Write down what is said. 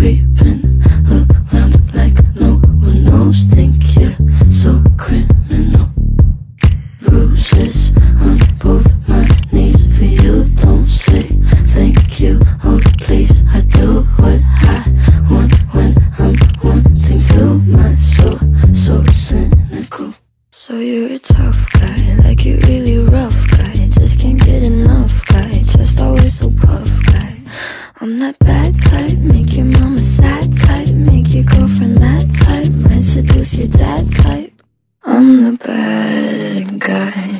creeping around like no one knows. Think you're so criminal. Bruises on both my knees for you. Don't say thank you. Oh, please, I do what I want when I'm wanting to. My soul, so cynical. So you're a tough guy, like you really rough guy. Just can't get enough guy, just always so puff guy. I'm that bad type, make your mom. type. I'm the bad guy.